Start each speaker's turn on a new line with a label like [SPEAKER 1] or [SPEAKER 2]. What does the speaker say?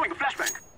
[SPEAKER 1] Throwing a flashbang.